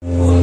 Oh.